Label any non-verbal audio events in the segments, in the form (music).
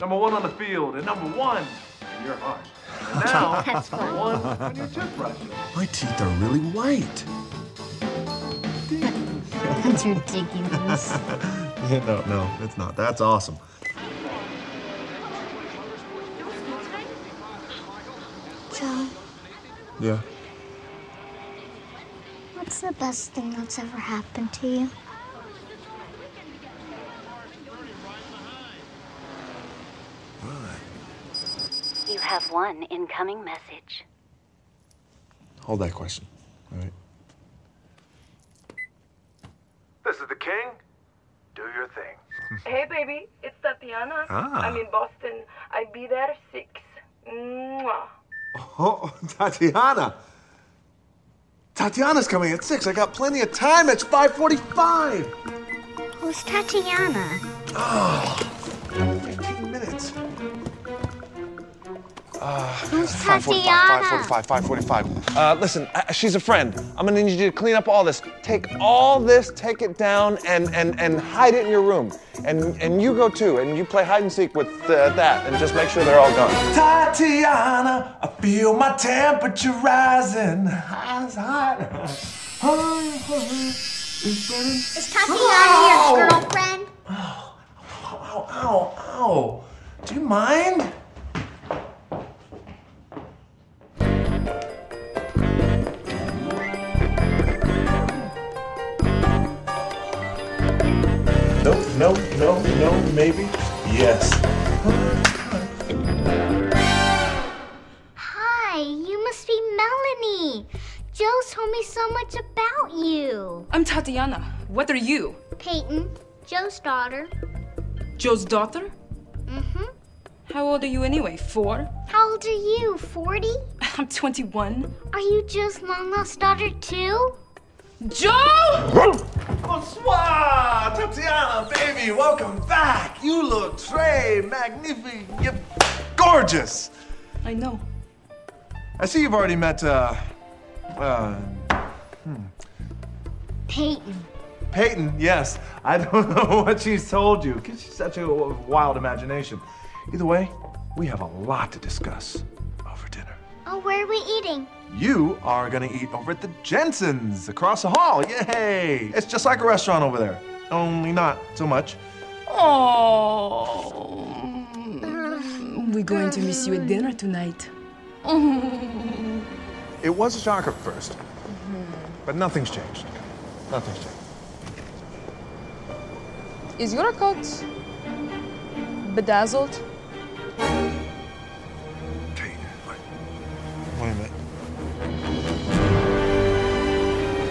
Number one on the field, and number one in your heart. And (laughs) now, That's number fun. one on your toothbrush. My teeth are really white. That's ridiculous. (laughs) no, no, it's not. That's awesome. Joe, Yeah. what's the best thing that's ever happened to you? Have one incoming message. Hold that question. All right. This is the king. Do your thing. (laughs) Hey, baby, it's Tatiana. Ah. I'm in Boston. I'll be there six. Mwah. Oh, (laughs) Tatiana. Tatiana's coming at six. I got plenty of time. It's 5:45. Who's Tatiana? Oh, 15 minutes. Who's 545, Tatiana? 545, 545. Uh, listen, uh, she's a friend. I'm gonna need you to clean up all this. Take all this, take it down, and and and hide it in your room. And and you go too, and you play hide and seek with uh, that, and just make sure they're all gone. Tatiana, I feel my temperature rising. Is Tatiana your girlfriend? Oh, ow, ow, ow. Do you mind? No, no, no, no, maybe. Yes. Hi, you must be Melanie. Joe told me so much about you. I'm Tatiana. What are you? Peyton, Joe's daughter. Joe's daughter? Mm-hmm. How old are you anyway? Four? How old are you? 40? (laughs) I'm 21. Are you Joe's long lost daughter too? Joe! Bonsoir, Tatiana, baby, welcome back. You look très magnifique. You're gorgeous. I know. I see you've already met, uh, uh, Peyton. Peyton, yes. I don't (laughs) know what she's told you, because she's such a wild imagination. Either way, we have a lot to discuss over dinner. Oh, where are we eating? You are gonna eat over at the Jensen's across the hall. Yay! It's just like a restaurant over there, only not so much. Oh. We're going to miss you at dinner tonight. (laughs) It was a shock at first, but nothing's changed. Nothing's changed. Is your coat bedazzled?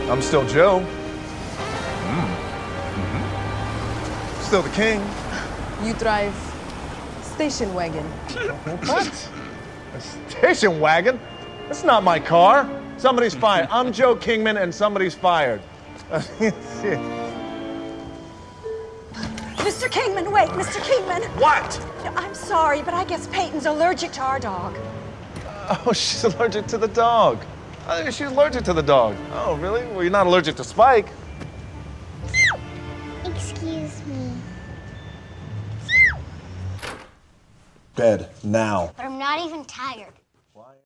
I'm still Joe. Mm. Mhm. Still the king. You drive station wagon. What? A station wagon? That's not my car. Somebody's fired. I'm Joe Kingman, and somebody's fired. Mr. Kingman, wait, Mr. Kingman. what? I'm sorry, but I guess Peyton's allergic to our dog. Oh, she's allergic to the dog. Oh, I think she's allergic to the dog. Oh, really? Well, you're not allergic to Spike. Excuse me. Bed now. But I'm not even tired.